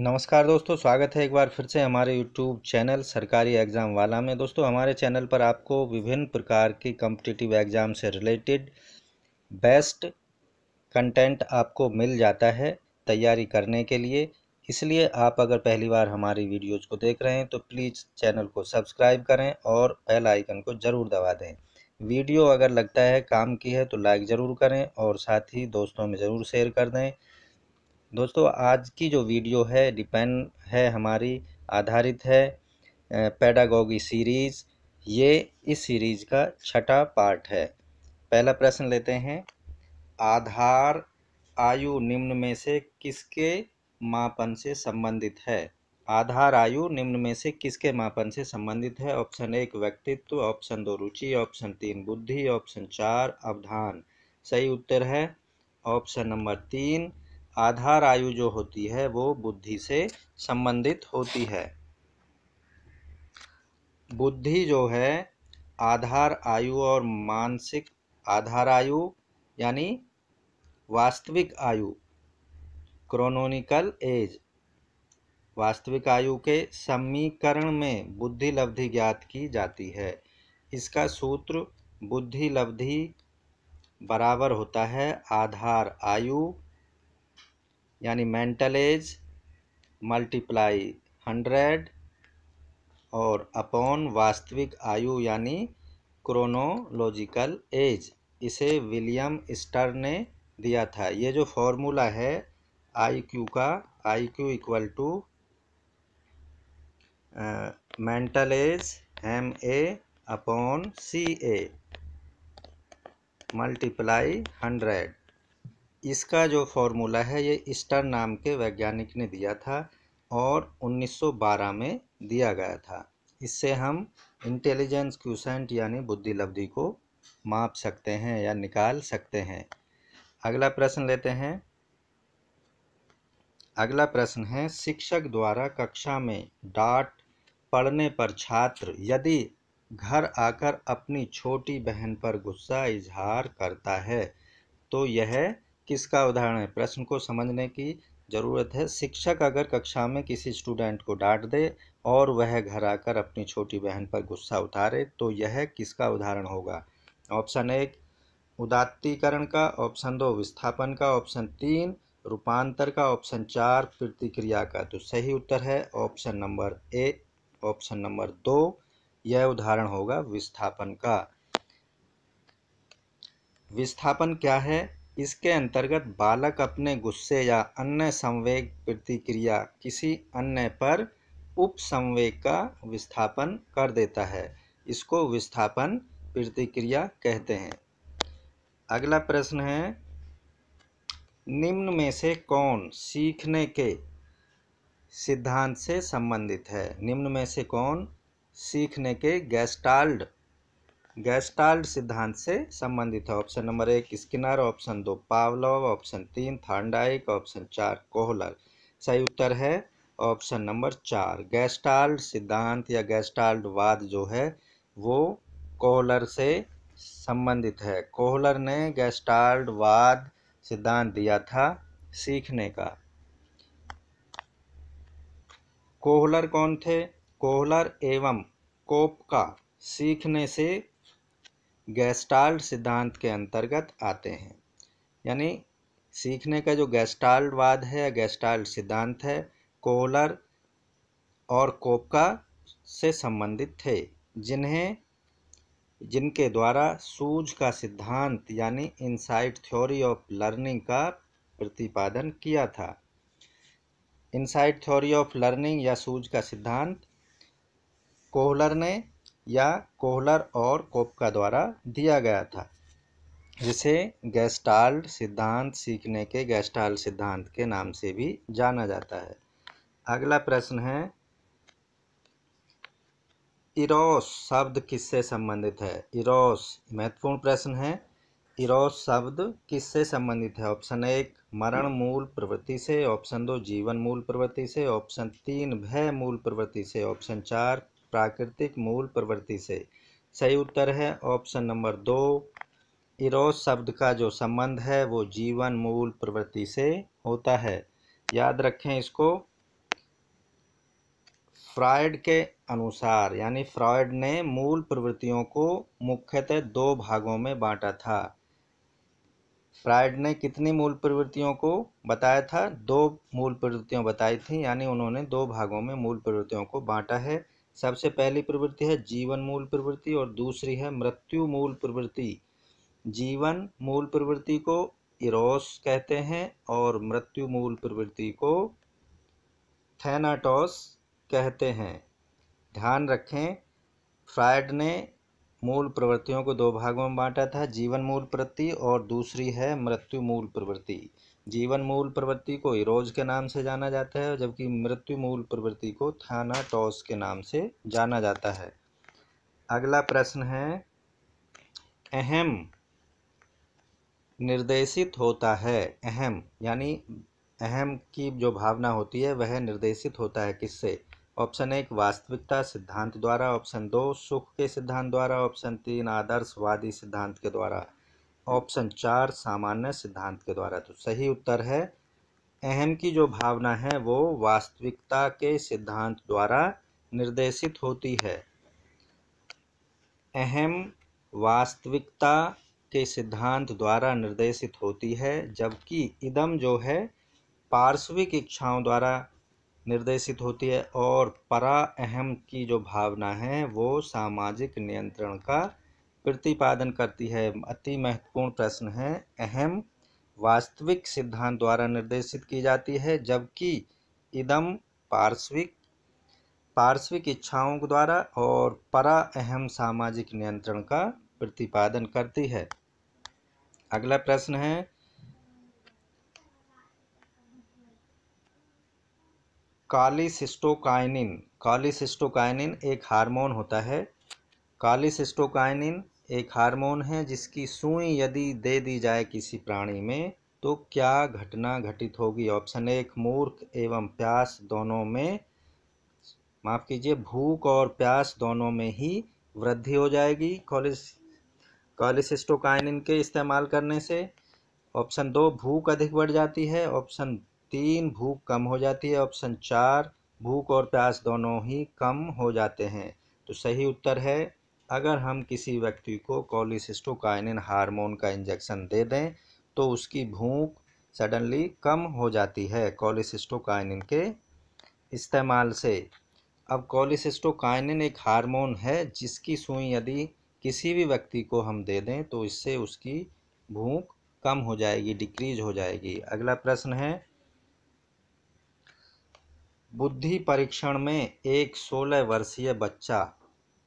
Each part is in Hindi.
नमस्कार दोस्तों, स्वागत है एक बार फिर से हमारे YouTube चैनल सरकारी एग्ज़ाम वाला में। दोस्तों, हमारे चैनल पर आपको विभिन्न प्रकार की कम्पिटिटिव एग्ज़ाम से रिलेटेड बेस्ट कंटेंट आपको मिल जाता है तैयारी करने के लिए। इसलिए आप अगर पहली बार हमारी वीडियोज़ को देख रहे हैं तो प्लीज़ चैनल को सब्सक्राइब करें और बेल आइकन को ज़रूर दबा दें। वीडियो अगर लगता है काम की है तो लाइक ज़रूर करें और साथ ही दोस्तों में ज़रूर शेयर कर दें। दोस्तों, आज की जो वीडियो है, डिपेंड है, हमारी आधारित है पैडागोगी सीरीज़। ये इस सीरीज़ का छठा पार्ट है। पहला प्रश्न लेते हैं, आधार आयु निम्न में से किसके मापन से संबंधित है? आधार आयु निम्न में से किसके मापन से संबंधित है? ऑप्शन एक, व्यक्तित्व, ऑप्शन दो, रुचि, ऑप्शन तीन, बुद्धि, ऑप्शन चार, अवधान। सही उत्तर है, ऑप्शन नंबर तीन आधार आयु जो होती है, वो बुद्धि से संबंधित होती है। बुद्धि जो है, आधार आयु और मानसिक आधार आयु, यानी वास्तविक आयु क्रोनोनिकल एज वास्तविक आयु के समीकरण में बुद्धि लब्धि ज्ञात की जाती है। इसका सूत्र बुद्धि लब्धि बराबर होता है आधार आयु यानी मेंटल एज मल्टीप्लाई हंड्रेड और अपॉन वास्तविक आयु यानी क्रोनोलॉजिकल एज इसे विलियम स्टर ने दिया था। ये जो फॉर्मूला है आई क्यू का I Q equal to mental age M A upon C A multiply hundred इसका जो फॉर्मूला है, ये स्टर नाम के वैज्ञानिक ने दिया था और 1912 में दिया गया था। इससे हम इंटेलिजेंस क्यूसेंट यानी बुद्धि लब्धि को माप सकते हैं या निकाल सकते हैं। अगला प्रश्न लेते हैं। अगला प्रश्न है, शिक्षक द्वारा कक्षा में डांट पढ़ने पर छात्र यदि घर आकर अपनी छोटी बहन पर गुस्सा, इजहार करता है तो यह किसका उदाहरण है? प्रश्न को समझने की ज़रूरत है। शिक्षक अगर कक्षा में किसी स्टूडेंट को डांट दे और वह घर आकर अपनी छोटी बहन पर गुस्सा उतारे तो यह किसका उदाहरण होगा? ऑप्शन एक, उदात्तीकरण का। ऑप्शन दो, विस्थापन का। ऑप्शन तीन, रूपांतर का। ऑप्शन चार, प्रतिक्रिया का। तो सही उत्तर है option number A, option number दो, यह उदाहरण होगा विस्थापन का। विस्थापन क्या है? इसके अंतर्गत बालक अपने गुस्से या अन्य संवेग प्रतिक्रिया किसी अन्य पर उपसंवेग का विस्थापन कर देता है। इसको विस्थापन प्रतिक्रिया कहते हैं। अगला प्रश्न है, निम्न में से कौन सीखने के सिद्धांत से संबंधित है? निम्न में से कौन सीखने के गैस्टाल्ड गैस्टाल्ड सिद्धांत से संबंधित है। ऑप्शन नंबर एक, स्किनर। ऑप्शन दो, पावलोव। ऑप्शन तीन थांडाइक ऑप्शन चार, कोहलर। सही उत्तर है ऑप्शन नंबर चार गैस्टाल्ड सिद्धांत या गैस्टाल्ड वाद जो है, वो कोहलर से संबंधित है। कोहलर ने गैस्टाल्ड वाद सिद्धांत दिया था सीखने का। कोहलर कौन थे? कोहलर एवं कोप का सीखने से गैस्टाल्ड सिद्धांत के अंतर्गत आते हैं। यानी सीखने का जो गैस्टाल्ड वाद है गैस्टाल्ड सिद्धांत है कोलर और कोपका से संबंधित थे, जिन्हें, जिनके द्वारा सूझ का सिद्धांत यानी इनसाइट थ्योरी ऑफ़ लर्निंग का प्रतिपादन किया था। इनसाइट थ्योरी ऑफ़ लर्निंग या सूझ का सिद्धांत, कोहलर ने या कोहलर और कोपका द्वारा दिया गया था, जिसे गैस्टाल्ड सिद्धांत सीखने के गैस्टाल्ड सिद्धांत के नाम से भी जाना जाता है। अगला प्रश्न है, इरोस शब्द किससे संबंधित है? इरोस, महत्वपूर्ण प्रश्न है। इरोस शब्द किससे संबंधित है? ऑप्शन एक, मरण मूल प्रवृत्ति से, ऑप्शन दो, जीवन मूल प्रवृत्ति से, ऑप्शन तीन, भय मूल प्रवृत्ति से, ऑप्शन चार प्राकृतिक मूल प्रवृत्ति से। सही उत्तर है, ऑप्शन नंबर दो, इरोस शब्द का जो संबंध है, वो जीवन मूल प्रवृत्ति से होता है। याद रखें इसको। फ्रायड के अनुसार, यानी फ्रायड ने मूल प्रवृत्तियों को मुख्यतः दो भागों में बांटा था। फ्रायड ने कितनी मूल प्रवृत्तियों को बताया था? दो मूल प्रवृत्तियाँ बताई थी, यानी उन्होंने दो भागों में मूल प्रवृत्तियों को बांटा है। सबसे पहली प्रवृत्ति है जीवन मूल प्रवृत्ति और दूसरी है मृत्यु मूल प्रवृत्ति। जीवन मूल प्रवृत्ति को इरोस कहते हैं और मृत्यु मूल प्रवृत्ति को थैनाटोस कहते हैं। ध्यान रखें फ्रायड ने मूल प्रवृत्तियों को दो भागों में बांटा था, जीवन मूल प्रवृत्ति और दूसरी है मृत्यु मूल प्रवृत्ति। जीवन मूल प्रवृत्ति को इरोज के नाम से जाना जाता है, जबकि मृत्यु मूल प्रवृत्ति को थानाटोस के नाम से जाना जाता है। अगला प्रश्न है, अहम निर्देशित होता है, अहम यानी अहम की जो भावना होती है वह निर्देशित होता है किससे? ऑप्शन एक, वास्तविकता सिद्धांत द्वारा, ऑप्शन दो, सुख के सिद्धांत द्वारा, ऑप्शन तीन, आदर्शवादी सिद्धांत के द्वारा। ऑप्शन चार, सामान्य सिद्धांत के द्वारा। तो सही उत्तर है, अहम की जो भावना है वो वास्तविकता के सिद्धांत द्वारा निर्देशित होती है। अहम वास्तविकता के सिद्धांत द्वारा निर्देशित होती है, जबकि इदम जो है, पार्श्विक इच्छाओं द्वारा निर्देशित होती है, और परा अहम की जो भावना है वो सामाजिक नियंत्रण का प्रतिपादन करती है। अति महत्वपूर्ण प्रश्न है, अहम वास्तविक सिद्धांत द्वारा निर्देशित की जाती है, जबकि इदम पार्श्विक पार्श्विक इच्छाओं द्वारा और परा अहम सामाजिक नियंत्रण का प्रतिपादन करती है। अगला प्रश्न है, कालीसिस्टोकाइनिन कालीसिस्टोकाइनिन एक हार्मोन होता है कालीसिस्टोकाइनिन एक हार्मोन है जिसकी सुई यदि दे दी जाए किसी प्राणी में तो क्या घटना घटित होगी? ऑप्शन एक, मूर्ख एवं प्यास दोनों में। माफ़ कीजिए, भूख और प्यास दोनों में ही वृद्धि हो जाएगी कॉलिस कॉलिसिस्टोकाइनिन के इस्तेमाल करने से। ऑप्शन दो, भूख अधिक बढ़ जाती है। ऑप्शन तीन, भूख कम हो जाती है। ऑप्शन चार, भूख और प्यास दोनों ही कम हो जाते हैं। तो सही उत्तर है अगर हम किसी व्यक्ति को कॉलिसिस्टोकाइनिन हार्मोन का इंजेक्शन दे दें तो उसकी भूख सडनली कम हो जाती है कॉलिसिस्टोकाइनिन के इस्तेमाल से। अब कॉलिसिस्टोकाइनिन एक हार्मोन है जिसकी सुई यदि किसी भी व्यक्ति को हम दे दें तो इससे उसकी भूख कम हो जाएगी, डिक्रीज हो जाएगी। अगला प्रश्न है, बुद्धि परीक्षण में एक सोलह वर्षीय बच्चा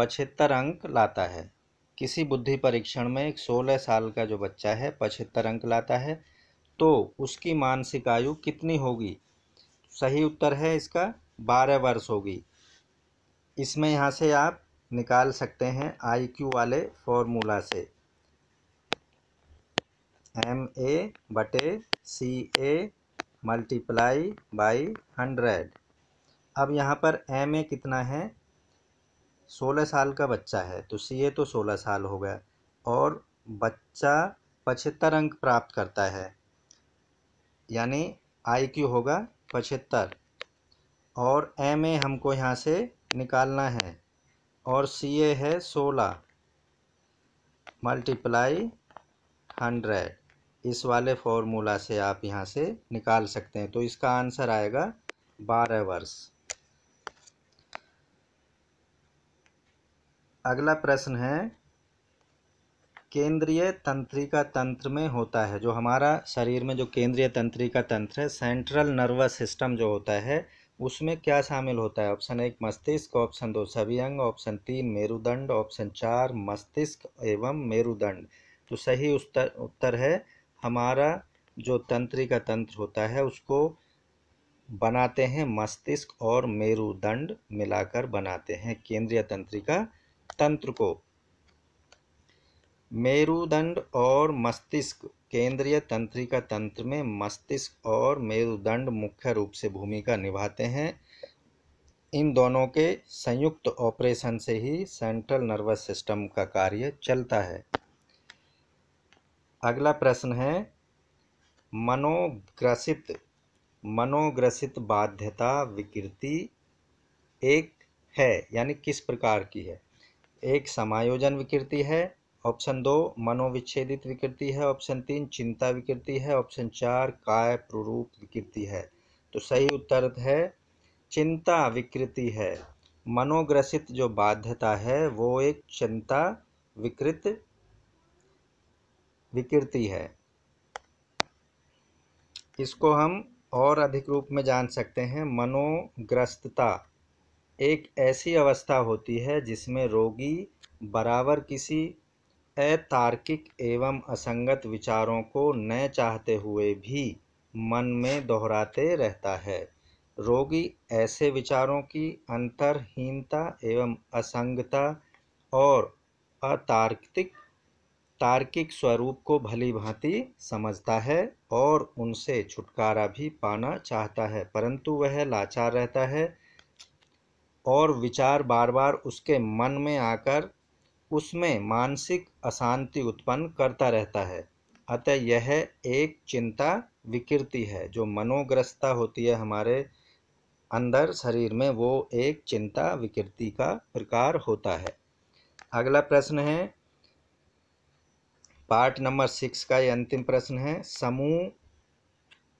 पचहत्तर अंक लाता है। किसी बुद्धि परीक्षण में एक सोलह साल का जो बच्चा है, पचहत्तर अंक लाता है। तो उसकी मानसिक आयु कितनी होगी? सही उत्तर है इसका बारह वर्ष होगी। इसमें यहाँ से आप निकाल सकते हैं आई क्यू वाले फॉर्मूला से। एम ए बटे C A multiply by hundred अब यहाँ पर एम ए कितना है? सोलह साल का बच्चा है तो ए तो सोलह साल हो गया और बच्चा पचहत्तर अंक प्राप्त करता है। यानी आई क्यू होगा पचहत्तर। और एम ए हमको यहाँ से निकालना है और सी ए है सोलह। Multiply hundred. इस वाले फॉर्मूला से आप यहाँ से निकाल सकते हैं तो इसका आंसर आएगा बारह वर्ष। अगला प्रश्न है, केंद्रीय तंत्रिका तंत्र में होता है, जो हमारा शरीर में जो केंद्रीय तंत्रिका तंत्र है सेंट्रल नर्वस सिस्टम जो होता है, उसमें क्या शामिल होता है? ऑप्शन एक, मस्तिष्क ऑप्शन दो, सभी अंग ऑप्शन तीन, मेरुदंड ऑप्शन चार, मस्तिष्क एवं मेरुदंड। तो सही उत्तर उत्तर है, हमारा जो तंत्रिका तंत्र होता है, उसको बनाते हैं मस्तिष्क और मेरुदंड मिलाकर बनाते हैं, केंद्रीय तंत्रिका तंत्र को। मेरुदंड और मस्तिष्क, केंद्रीय तंत्रिका तंत्र में मस्तिष्क और मेरुदंड मुख्य रूप से भूमिका निभाते हैं। इन दोनों के संयुक्त ऑपरेशन से ही सेंट्रल नर्वस सिस्टम का कार्य चलता है। अगला प्रश्न है, मनोग्रसित मनोग्रसित बाध्यता विकृति एक है, यानी किस प्रकार की है? एक समायोजन विकृति है, ऑप्शन दो मनोविच्छेदित विकृति है, ऑप्शन तीन चिंता विकृति है, ऑप्शन चार काय प्ररूप विकृति है। तो सही उत्तर है, चिंता विकृति है। मनोग्रसित जो बाध्यता है, वो एक चिंता विकृत विकृति है। इसको हम और अधिक रूप में जान सकते हैं, मनोग्रस्तता। एक ऐसी अवस्था होती है जिसमें रोगी बराबर किसी अतार्किक एवं असंगत विचारों को न चाहते हुए भी मन में दोहराते रहता है। रोगी ऐसे विचारों की अंतरहीनता एवं असंगता और अतार्किक, तार्किक स्वरूप को भली भांति समझता है और उनसे छुटकारा भी पाना चाहता है, परंतु वह लाचार रहता है और विचार बार बार उसके मन में आकर उसमें मानसिक अशांति उत्पन्न करता रहता है। अतः यह एक चिंता विकृति है, जो मनोग्रस्ता होती है हमारे अंदर शरीर में, वो एक चिंता विकृति का प्रकार होता है। अगला प्रश्न है पार्ट नंबर सिक्स का ये अंतिम प्रश्न है, समूह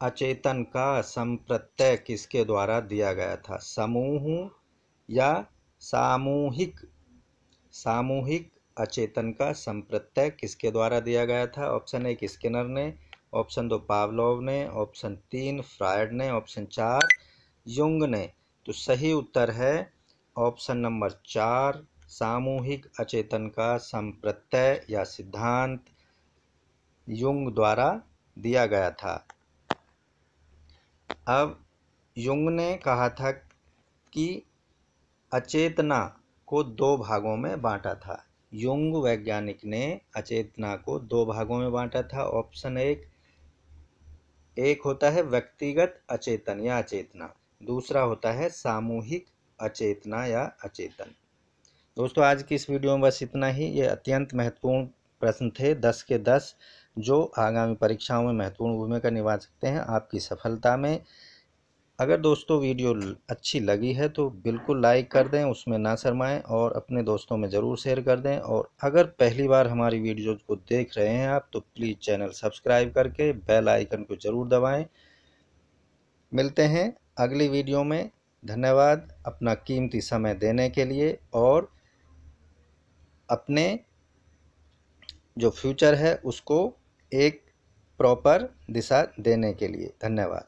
अचेतन का संप्रत्यय किसके द्वारा दिया गया था? समूह या सामूहिक सामूहिक अचेतन का संप्रत्यय किसके द्वारा दिया गया था? ऑप्शन एक स्किनर ने, ऑप्शन दो, पावलोव ने, ऑप्शन तीन, फ्रायड ने, ऑप्शन चार, युंग ने। तो सही उत्तर है ऑप्शन नंबर चार, सामूहिक अचेतन का संप्रत्यय या सिद्धांत युंग द्वारा दिया गया था। अब युंग ने कहा था कि अचेतना को दो भागों में बांटा था। युंग वैज्ञानिक ने अचेतना को दो भागों में बांटा था। ऑप्शन एक एक होता है व्यक्तिगत अचेतन या अचेतना। दूसरा होता है सामूहिक अचेतना या अचेतन। दोस्तों, आज की इस वीडियो में बस इतना ही। ये अत्यंत महत्वपूर्ण प्रश्न थे दस के दस, जो आगामी परीक्षाओं में महत्वपूर्ण भूमिका निभा सकते हैं आपकी सफलता में। अगर दोस्तों वीडियो अच्छी लगी है तो बिल्कुल लाइक कर दें, उसमें ना शरमाएँ और अपने दोस्तों में ज़रूर शेयर कर दें। और अगर पहली बार हमारी वीडियो को देख रहे हैं आप तो प्लीज़ चैनल सब्सक्राइब करके बेल आइकन को ज़रूर दबाएँ। मिलते हैं अगली वीडियो में। धन्यवाद अपना कीमती समय देने के लिए और अपने जो फ्यूचर है उसको एक प्रॉपर दिशा देने के लिए। धन्यवाद।